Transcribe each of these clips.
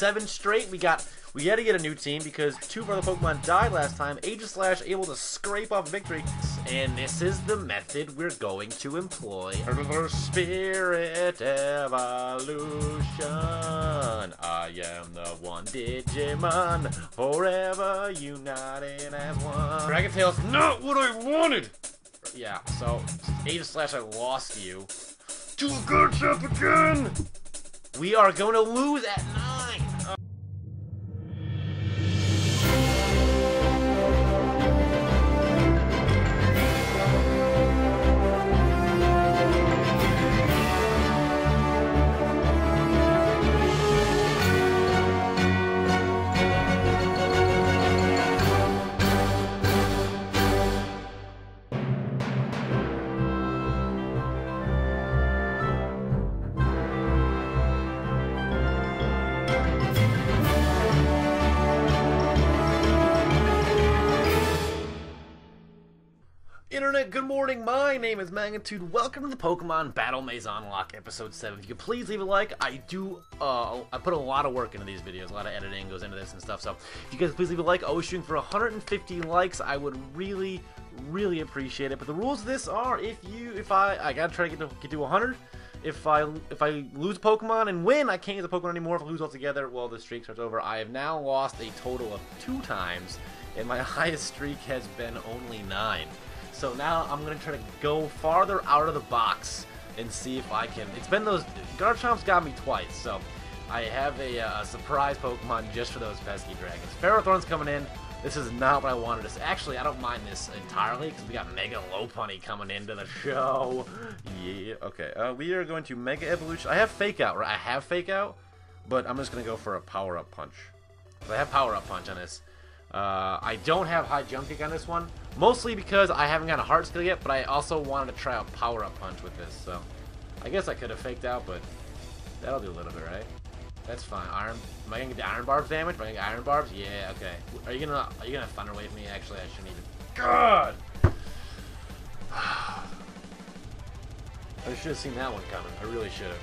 seven straight. We got we got to get a new team because two of our Pokemon died last time. Aegislash able to scrape off victory, and this is the method we're going to employ. Spirit evolution. I am the one Digimon, forever united as one. Dragon Tail's not what I wanted. Yeah, so Aegislash, I lost you to a good ship again. We are going to lose at nine. Internet, good morning. My name is Magnitude. Welcome to the Pokemon Battle MaisonLocke episode 7. If you could please leave a like, I do, uh, I put a lot of work into these videos. A lot of editing goes into this and stuff. So if you guys please leave a like, always shooting for 150 likes. I would really, really appreciate it. But the rules of this are if you, if I, I gotta try to get to, get to 100. If I if I lose Pokemon and win, I can't use the Pokemon anymore. If I lose altogether, well, the streak starts over. I have now lost a total of two times, and my highest streak has been only nine. So now I'm going to try to go farther out of the box and see if I can... It's been those... Garchomp's got me twice, so I have a, uh, surprise Pokemon just for those pesky dragons. Ferrothorn's coming in. This is not what I wanted to. Actually, I don't mind this entirely because we got Mega Lopunny coming into the show. Yeah, okay. Uh, we are going to Mega Evolution. I have Fake Out, right? I have Fake Out, but I'm just going to go for a Power Up Punch. I have Power Up Punch on this. Uh, I don't have high jump kick on this one, mostly because I haven't got a Heart Scale yet, but I also wanted to try out power up punch with this, so I guess I could have faked out, but that'll do a little bit, right? That's fine. Iron, am I gonna get the iron barbs damage? Am I gonna get iron barbs? Yeah, okay. Are you gonna are you gonna thunder wave me? Actually, I shouldn't even. God. I should have seen that one coming. I really should have.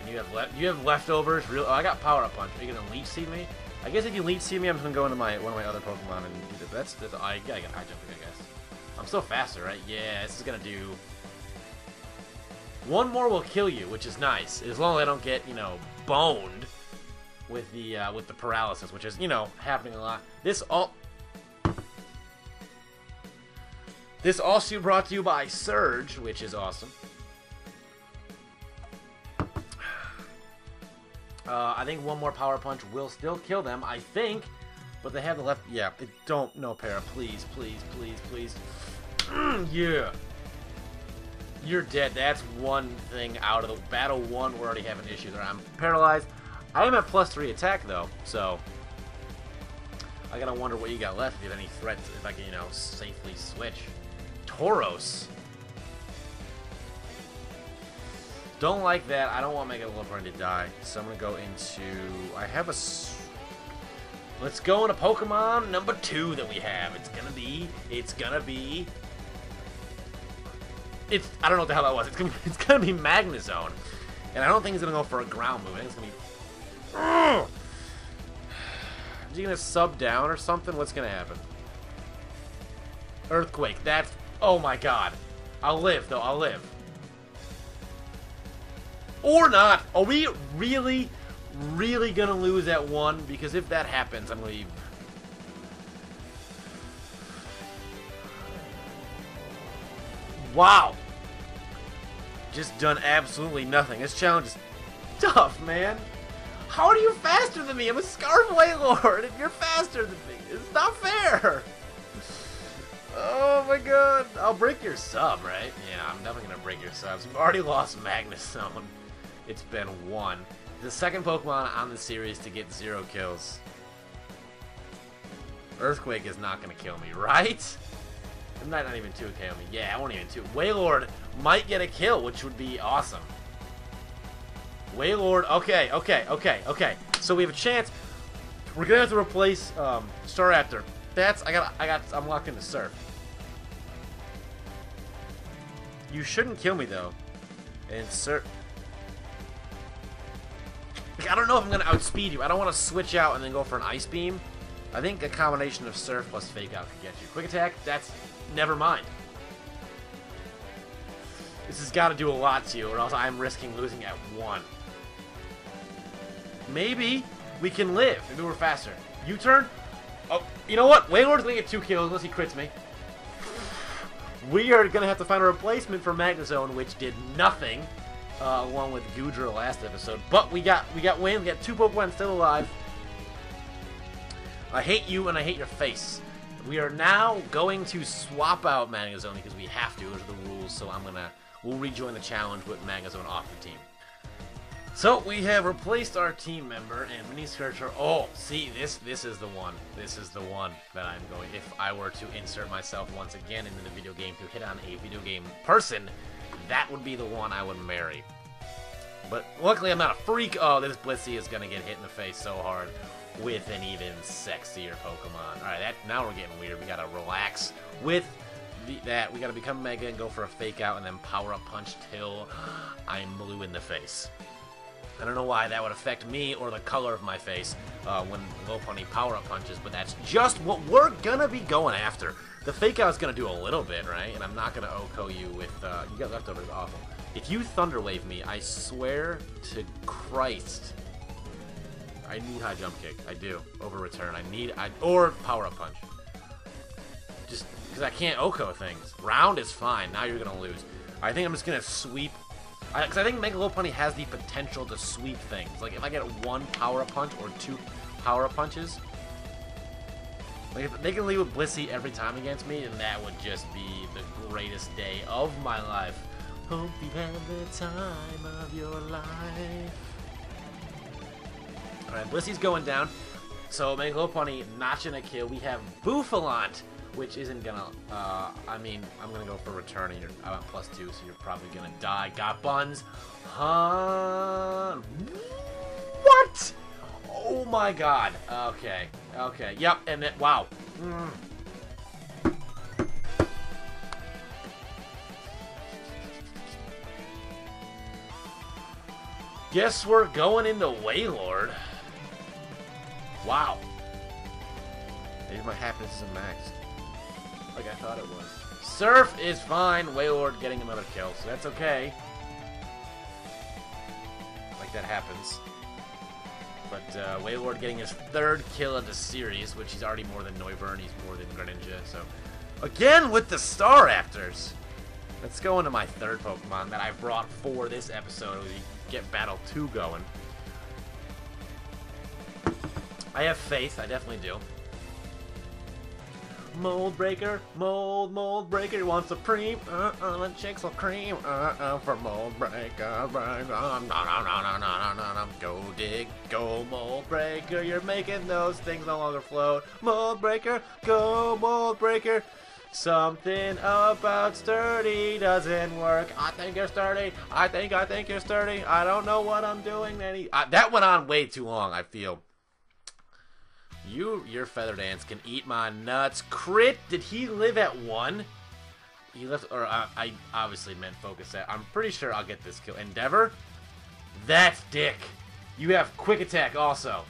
And you have left you have leftovers. Real. Oh, I got power up punch. Are you gonna leech seed me? I guess if you leech see me, I'm just gonna go into my one of my other Pokemon and do that. That's, that's I, I got high jumping, I guess. I'm still faster, right? Yeah, this is gonna do. One more will kill you, which is nice, as long as I don't get you know boned with the uh, with the paralysis, which is you know happening a lot. This all. This also brought to you by Surge, which is awesome. Uh, I think one more power punch will still kill them. I think, but they have the left. Yeah, it, don't no para, please, please, please, please. Mm, yeah, you're dead. That's one thing out of the battle. One, we're already having issues. I'm paralyzed. I am at plus three attack though, so I gotta wonder what you got left. If you have any threats, if I can, you know, safely switch. Tauros. Don't like that. I don't want Mega Lopunny to die. So I'm going to go into... I have a... Let's go into Pokemon number two that we have. It's going to be... It's going to be... It's... I don't know what the hell that was. It's going to it's gonna be Magnezone. And I don't think he's going to go for a ground move. I think it's going to be... Ugh! Is he going to sub down or something? What's going to happen? Earthquake. That's... Oh my god. I'll live, though. I'll live. Or not. Are we really, really gonna lose at one? Because if that happens, I'm gonna leave. Wow. Just done absolutely nothing. This challenge is tough, man. How are you faster than me? I'm a Scarf Wailord, and you're faster than me. It's not fair. Oh my god. I'll break your sub, right? Yeah, I'm definitely gonna break your subs. We've already lost Magnezone. It's been one. The second Pokemon on the series to get zero kills. Earthquake is not going to kill me, right? It might not even 2 KO me. Yeah, I won't even 2. Wailord might get a kill, which would be awesome. Wailord, okay, okay, okay, okay. So we have a chance. We're gonna have to replace um, Staraptor. That's I got I got I'm locked into Surf. You shouldn't kill me though. And Surf I don't know if I'm gonna outspeed you. I don't want to switch out and then go for an ice beam. I think a combination of surf plus fake out could get you. Quick attack, that's never mind. This has got to do a lot to you, or else I'm risking losing at one. Maybe we can live. Maybe we're faster. U-turn? Oh, you know what? Wailord's gonna get two kills unless he crits me. We are gonna have to find a replacement for Magnezone, which did nothing, uh, along with Goodra last episode. But we got we got wins. We got two Pokemon still alive. I hate you and I hate your face. We are now going to swap out Magnezone because we have to. Those are the rules. So I'm gonna we'll rejoin the challenge with Magnezone off the team. So we have replaced our team member and Mini Skircher. Oh, see, this this is the one. This is the one that I'm going. If I were to insert myself once again into the video game to hit on a video game person, that would be the one I would marry. But luckily, I'm not a freak. Oh, this Blissey is gonna get hit in the face so hard with an even sexier Pokemon. All right, that now we're getting weird. We gotta relax with the, that. We gotta become Mega and go for a Fake Out and then Power Up Punch till I'm blue in the face. I don't know why that would affect me or the color of my face uh, when pony power-up punches, but that's just what we're gonna be going after. The fake out is gonna do a little bit, right? And I'm not gonna OHKO you with, uh, you got leftovers, awful. If you Thunder Wave me, I swear to Christ, I need high jump kick. I do. Over return. I need, I, or power-up punch. Just, because I can't OHKO things. Round is fine. Now you're gonna lose. I think I'm just gonna sweep because I, I, think Mega Lopunny has the potential to sweep things. Like, if I get one Power-Up Punch or two Power-Up Punches, like, if they can leave with Blissey every time against me, then that would just be the greatest day of my life. Hope you have the time of your life. Alright, Blissey's going down. So, Mega Lopunny notching a kill. We have Bouffalant which isn't gonna, uh, I mean, I'm gonna go for returning. You're, I plus two, so you're probably gonna die. Got buns. Huh? What? Oh my god. Okay. Okay. Yep, and it, wow. Mm. Guess we're going into Wailord. Wow. Maybe my happiness is max like I thought it was. Surf is fine. Wailord getting another kill, so that's okay. Like that happens. But uh, Wailord getting his third kill of the series, which he's already more than Noivern, he's more than Greninja, so... Again with the Star Staraptors! Let's go into my third Pokemon that I brought for this episode. We get Battle 2 going. I have faith, I definitely do. Mold breaker, mold, mold breaker, you want supreme? Uh-uh, the chicks will cream. Uh-uh, for mold breaker, breaker. No, no, no, no, no, no, no. Go dig, go mold breaker. You're making those things no longer float. Mold breaker, go mold breaker. Something about sturdy doesn't work. I think you're sturdy. I think, I think you're sturdy. I don't know what I'm doing. Any, I, that went on way too long, I feel. You, your feather dance can eat my nuts. Crit, did he live at one? He left, or uh, I obviously meant Focus Sash. I'm pretty sure I'll get this kill. Endeavor? That's dick. You have quick attack also.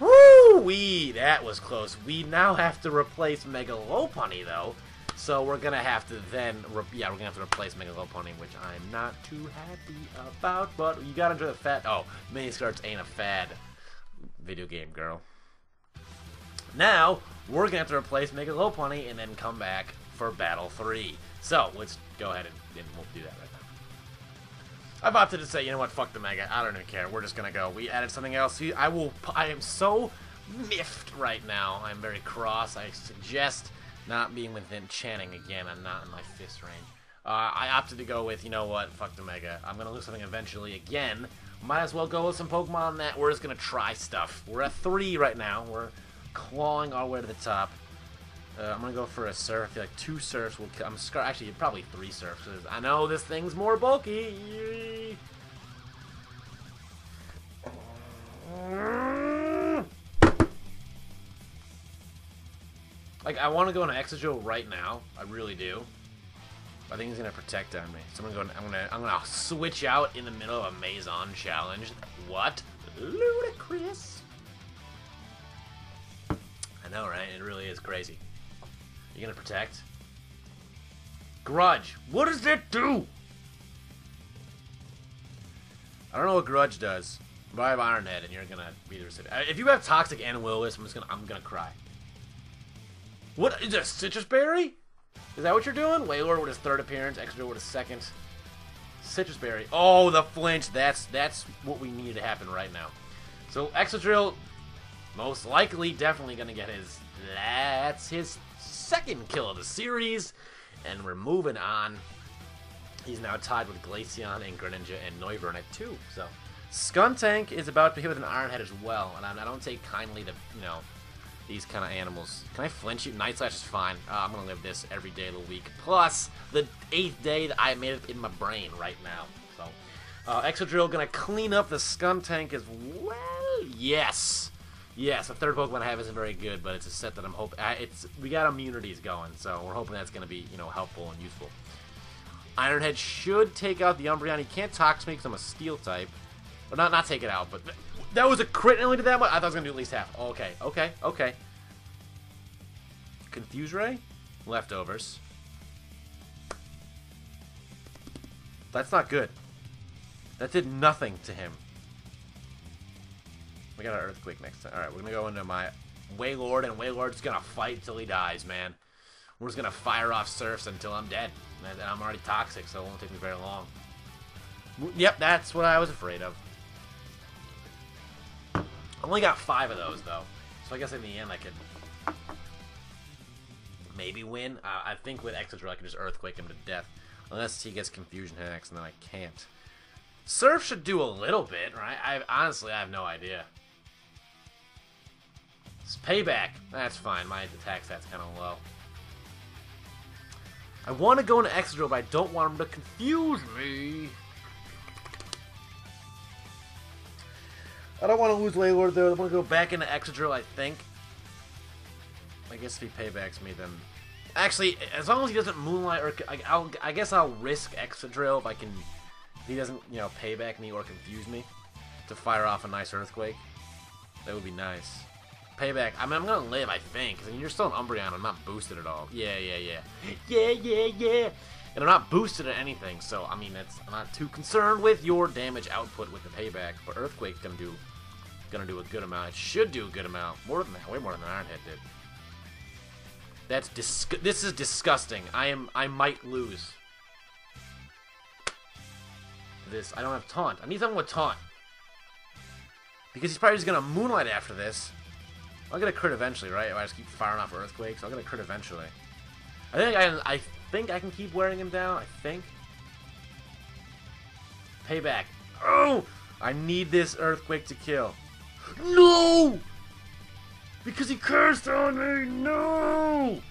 Woo wee! That was close. We now have to replace Mega Lopunny though. So we're gonna have to then, yeah, we're gonna have to replace Mega Lopunny, which I'm not too happy about. But you gotta enjoy the fat. Oh, mini skirts ain't a fad. Video game girl. Now, we're going to have to replace Mega Lopunny and then come back for Battle 3. So, let's go ahead and, and we'll do that right now. I've opted to say, you know what, fuck the Mega. I don't even care. We're just going to go. We added something else. I will. I am so miffed right now. I'm very cross. I suggest not being within Channing again. I'm not in my fist range. Uh, I opted to go with, you know what, fuck the Mega. I'm going to lose something eventually again. Might as well go with some Pokemon that we're just going to try stuff. We're at 3 right now. We're clawing our way to the top. Uh, I'm gonna go for a surf. I feel like two surfs will. I'm scar. Actually, probably three surfs. I know this thing's more bulky. Like I want to go into Excadrill right now. I really do. I think he's gonna protect on me. So I'm gonna go. I'm gonna. I'm gonna switch out in the middle of a Maison challenge. What Ludicrous. Know, right? It really is crazy. You gonna protect? Grudge. What does that do? I don't know what Grudge does. But I have Ironhead, and you're gonna be the recipient. Uh, If you have Toxic and Will-O-Wisp, I'm just gonna I'm gonna cry. What is that? Sitrus Berry? Is that what you're doing? Wailord with his third appearance, Excadrill with his second. Sitrus Berry. Oh, the flinch. That's that's what we need to happen right now. So Excadrill, most likely, definitely gonna get his. That's his second kill of the series, and we're moving on. He's now tied with Glaceon and Greninja and Noivern at two. So Skuntank is about to hit with an Iron Head as well, and I, don't take kindly to you know these kind of animals. Can I flinch you? Night Slash is fine. Uh, I'm gonna live this every day of the week. Plus the eighth day that I made it in my brain right now. So uh, Excadrill gonna clean up the Skuntank as well. Yes. Yes, the third Pokemon I have isn't very good, but it's a set that I'm hoping. It's we got immunities going, so we're hoping that's gonna be you know helpful and useful. Ironhead should take out the Umbreon. He can't Tox me because I'm a Steel type. Or not, not take it out, but that was a crit and only did that much? I thought I was going to do at least half. Okay, okay, okay. Confuse Ray? Leftovers. That's not good. That did nothing to him. We got an Earthquake next time. Alright, we're to go into my Wailord, and Wailord's to fight till he dies, man. We're just to fire off Surfs until I'm dead. And I'm already toxic, so it won't take me very long. Yep, that's what I was afraid of. I only got five of those, though. So I guess in the end I could maybe win. I think with Excadrill I can just Earthquake him to death. Unless he gets Confusion Hex, and then I can't. Surf should do a little bit, right? I Honestly, I have no idea. It's payback. That's fine. My attack stat's kind of low. I want to go into Excadrill, but I don't want him to confuse me. I don't want to lose Wailord though. I want to go back into Excadrill, I think. I guess if he paybacks me, then... Actually, as long as he doesn't Moonlight or... I, I'll, I guess I'll risk Excadrill if I can... If he doesn't, you know, payback me or confuse me to fire off a nice Earthquake. That would be nice. Payback. I mean, I'm to live, I think. I mean, you're still an Umbreon. I'm not boosted at all. Yeah, yeah, yeah. Yeah, yeah, yeah. And I'm not boosted at anything, so, I mean, that's, I'm not too concerned with your damage output with the payback. But Earthquake's gonna do gonna do a good amount. It should do a good amount. More than that, way more than Ironhead did. That's dis this is disgusting. I am I might lose. This I don't have taunt. I need someone with taunt. Because he's probably just gonna moonlight after this. I'll get a crit eventually, right? If I just keep firing off earthquakes, I'll get a crit eventually. I think I I think I can keep wearing him down. I think. Payback. Oh! I need this earthquake to kill. No! Because he cursed on me. No!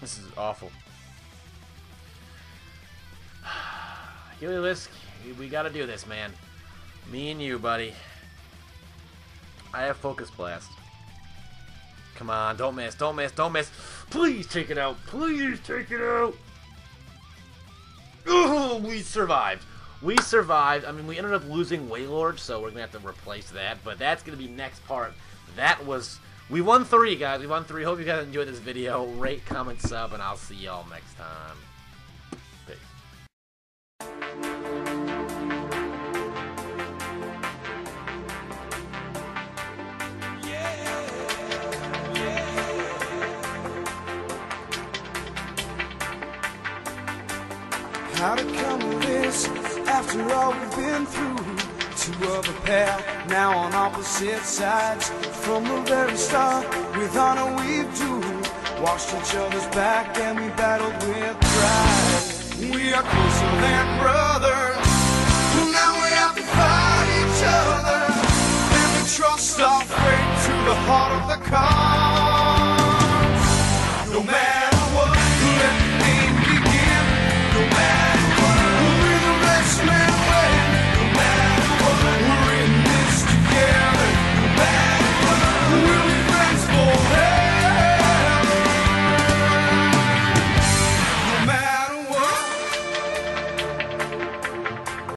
This is awful. Heliolisk, we gotta do this, man. Me and you, buddy. I have Focus Blast. Come on, don't miss, don't miss, don't miss. Please take it out. Please take it out. Oh, we survived. We survived. I mean, we ended up losing Wailord, so we're going to have to replace that. But that's going to be next part. That was... We won three, guys. We won three. Hope you guys enjoyed this video. Rate, comment, sub, and I'll see y'all next time. How to come to this after all we've been through? Two of a pair, now on opposite sides. From the very start, with honor we do. Washed each other's back and we battled with pride. We are closer than brothers. Now we have to fight each other. And we trust our fate to the heart of the car.